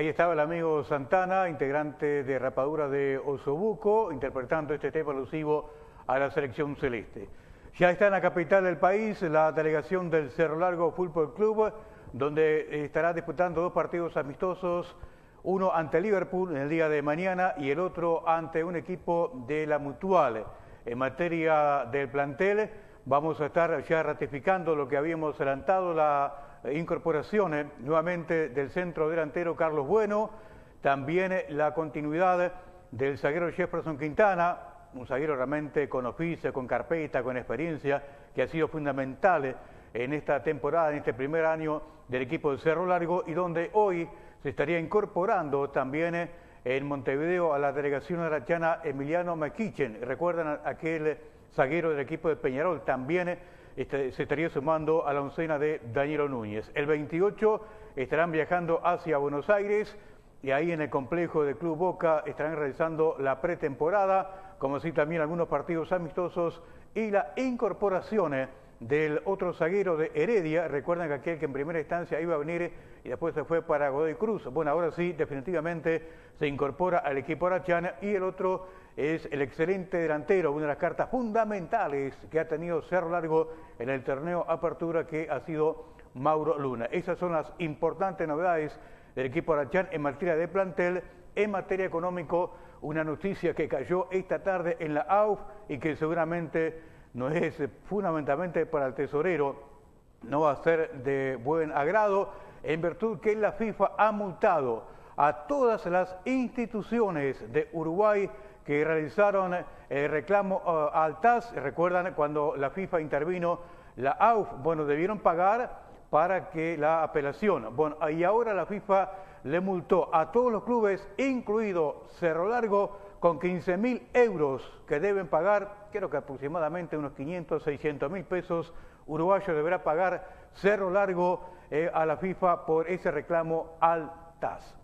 Ahí estaba el amigo Santana, integrante de Rapadura de Osobuco, interpretando este tema alusivo a la selección celeste. Ya está en la capital del país la delegación del Cerro Largo Fútbol Club, donde estará disputando dos partidos amistosos, uno ante Liverpool en el día de mañana y el otro ante un equipo de la Mutual. En materia del plantel, vamos a estar ya ratificando lo que habíamos adelantado, la incorporación nuevamente del centro delantero Carlos Bueno, también la continuidad del zaguero Jefferson Quintana, un zaguero realmente con oficio, con carpeta, con experiencia, que ha sido fundamental en esta temporada, en este primer año del equipo de Cerro Largo y donde hoy se estaría incorporando también en Montevideo a la delegación arachana Emiliano Maquichen. Recuerdan aquel zaguero del equipo de Peñarol, también este, se estaría sumando a la oncena de Danielo Núñez. El 28 estarán viajando hacia Buenos Aires y ahí en el complejo del Club Boca estarán realizando la pretemporada, como así también algunos partidos amistosos y la incorporación eh, del otro zaguero de Heredia. Recuerden que aquel que en primera instancia iba a venir y después se fue para Godoy Cruz. Bueno, ahora sí, definitivamente se incorpora al equipo Arachana y el otro es el excelente delantero, una de las cartas fundamentales que ha tenido Cerro Largo en el torneo Apertura que ha sido Mauro Luna. Esas son las importantes novedades del equipo Arachán en materia de plantel, en materia económico, una noticia que cayó esta tarde en la AUF y que seguramente no es fundamentalmente para el tesorero, no va a ser de buen agrado, en virtud que la FIFA ha multado a todas las instituciones de Uruguay que realizaron el reclamo uh, al TAS. Recuerdan cuando la FIFA intervino, la AUF, bueno, debieron pagar para que la apelación. Bueno, y ahora la FIFA le multó a todos los clubes, incluido Cerro Largo, con 15 mil euros que deben pagar, creo que aproximadamente unos 500, 600 mil pesos uruguayos deberá pagar Cerro Largo eh, a la FIFA por ese reclamo al TAS.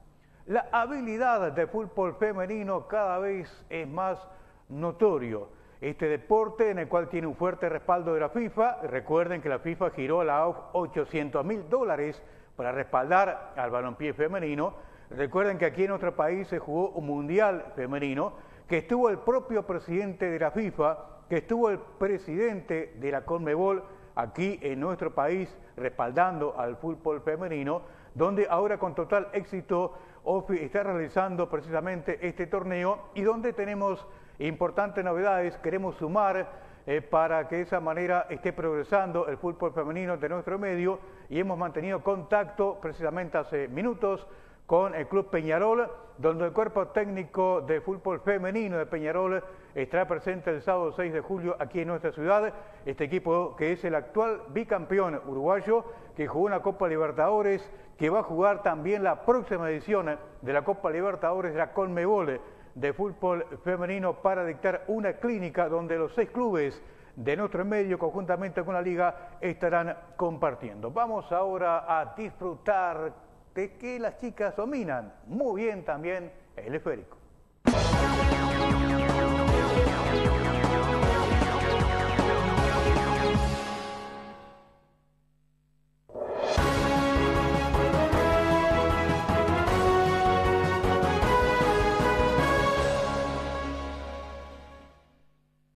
La habilidad de fútbol femenino cada vez es más notorio. Este deporte en el cual tiene un fuerte respaldo de la FIFA, recuerden que la FIFA giró a la AUF 800 mil dólares para respaldar al balompié femenino, Recuerden que aquí en nuestro país se jugó un mundial femenino, que estuvo el propio presidente de la FIFA, que estuvo el presidente de la Conmebol aquí en nuestro país respaldando al fútbol femenino, donde ahora con total éxito OFI está realizando precisamente este torneo. Y donde tenemos importantes novedades, queremos sumar eh, para que de esa manera esté progresando el fútbol femenino de nuestro medio. Y hemos mantenido contacto precisamente hace minutos con el Club Peñarol, donde el cuerpo técnico de fútbol femenino de Peñarol estará presente el sábado 6 de julio aquí en nuestra ciudad. Este equipo que es el actual bicampeón uruguayo, que jugó una Copa Libertadores, que va a jugar también la próxima edición de la Copa Libertadores de la Conmebol de fútbol femenino para dictar una clínica donde los seis clubes de nuestro medio, conjuntamente con la liga, estarán compartiendo. Vamos ahora a disfrutar de que las chicas dominan muy bien también el esférico.